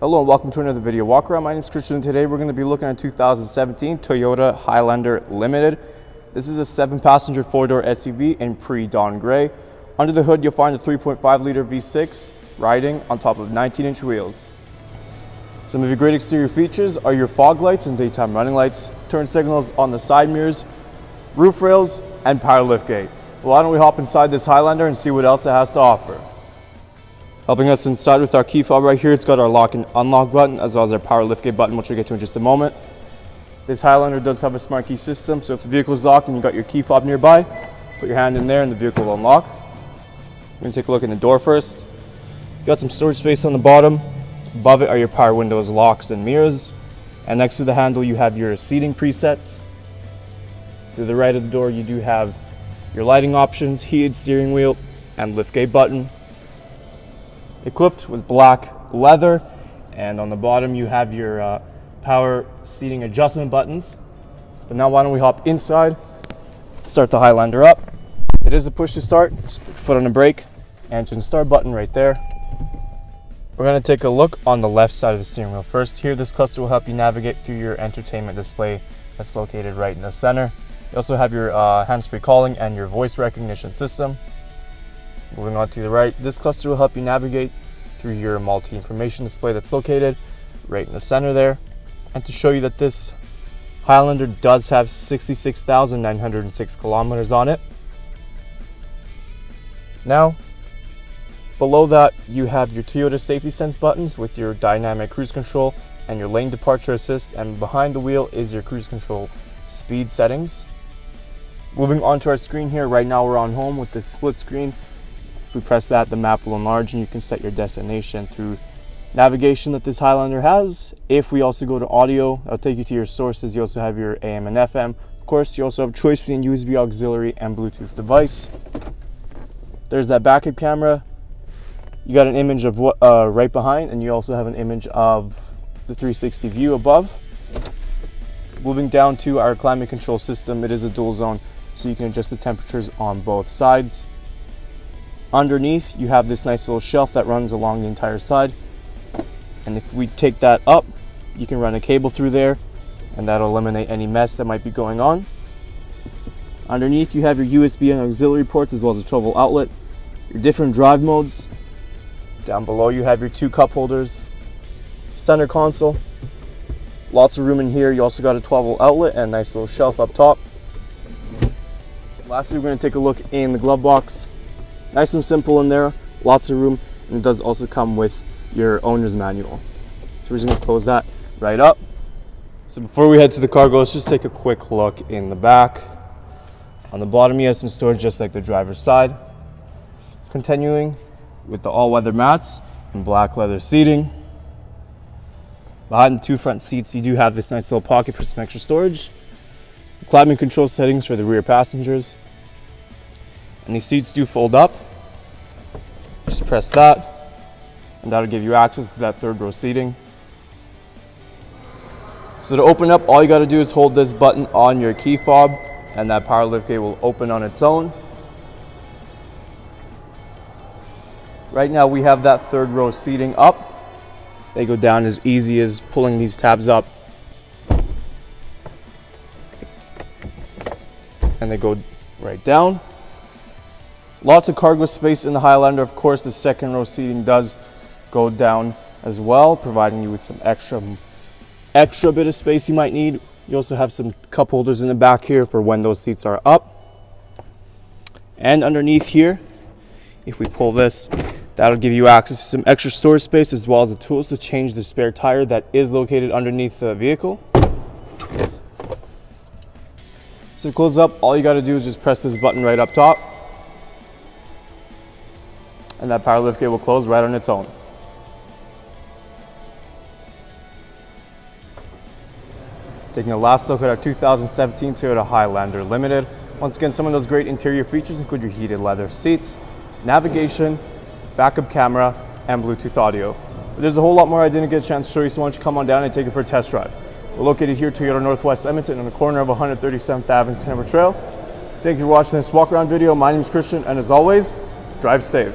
Hello and welcome to another video walk around. My name is Christian and today we're going to be looking at 2017 Toyota Highlander Limited. This is a seven passenger four door SUV in pre-dawn gray. Under the hood you'll find a 3.5 liter V6 riding on top of 19 inch wheels. Some of your great exterior features are your fog lights and daytime running lights, turn signals on the side mirrors, roof rails, and power liftgate. Well, why don't we hop inside this Highlander and see what else it has to offer. Helping us inside with our key fob right here, it's got our lock and unlock button as well as our power liftgate button, which we'll get to in just a moment. This Highlander does have a smart key system, so if the vehicle is locked and you've got your key fob nearby, put your hand in there and the vehicle will unlock. We're gonna take a look in the door first. Got some storage space on the bottom. Above it are your power windows, locks, and mirrors. And next to the handle, you have your seating presets. To the right of the door, you do have your lighting options, heated steering wheel, and liftgate button equipped with black leather. And on the bottom, you have your uh, power seating adjustment buttons. But now why don't we hop inside, start the Highlander up. It is a push to start, just put foot on the brake, engine start button right there. We're gonna take a look on the left side of the steering wheel first. Here, this cluster will help you navigate through your entertainment display that's located right in the center. You also have your uh, hands-free calling and your voice recognition system. Moving on to the right, this cluster will help you navigate through your multi-information display that's located right in the center there. And to show you that this Highlander does have 66,906 kilometers on it. Now, below that, you have your Toyota Safety Sense buttons with your dynamic cruise control and your lane departure assist. And behind the wheel is your cruise control speed settings. Moving on to our screen here, right now we're on home with this split screen we press that, the map will enlarge and you can set your destination through navigation that this Highlander has. If we also go to audio, I'll take you to your sources. You also have your AM and FM. Of course, you also have choice between USB auxiliary and Bluetooth device. There's that backup camera. You got an image of what uh, right behind, and you also have an image of the 360 view above. Moving down to our climate control system, it is a dual zone, so you can adjust the temperatures on both sides. Underneath, you have this nice little shelf that runs along the entire side. And if we take that up, you can run a cable through there and that'll eliminate any mess that might be going on. Underneath, you have your USB and auxiliary ports as well as a 12 volt outlet, your different drive modes. Down below, you have your two cup holders, center console, lots of room in here. You also got a 12 volt outlet and a nice little shelf up top. Lastly, we're going to take a look in the glove box. Nice and simple in there, lots of room, and it does also come with your owner's manual. So we're just gonna close that right up. So before we head to the cargo, let's just take a quick look in the back. On the bottom, you have some storage just like the driver's side. Continuing with the all-weather mats and black leather seating. Behind the two front seats, you do have this nice little pocket for some extra storage. Climate control settings for the rear passengers. And these seats do fold up. Just press that, and that'll give you access to that third row seating. So to open up, all you gotta do is hold this button on your key fob, and that power liftgate will open on its own. Right now we have that third row seating up. They go down as easy as pulling these tabs up. And they go right down. Lots of cargo space in the Highlander. Of course, the second row seating does go down as well, providing you with some extra, extra bit of space you might need. You also have some cup holders in the back here for when those seats are up. And underneath here, if we pull this, that'll give you access to some extra storage space as well as the tools to change the spare tire that is located underneath the vehicle. So to close up, all you gotta do is just press this button right up top and that power lift gate will close right on its own. Taking a last look at our 2017 Toyota Highlander Limited. Once again, some of those great interior features include your heated leather seats, navigation, backup camera, and Bluetooth audio. But there's a whole lot more I didn't get a chance to show you, so why don't you come on down and take it for a test drive. We're located here, Toyota Northwest Edmonton, on the corner of 137th Avenue Hammer Trail. Thank you for watching this walk around video. My name is Christian, and as always, drive safe.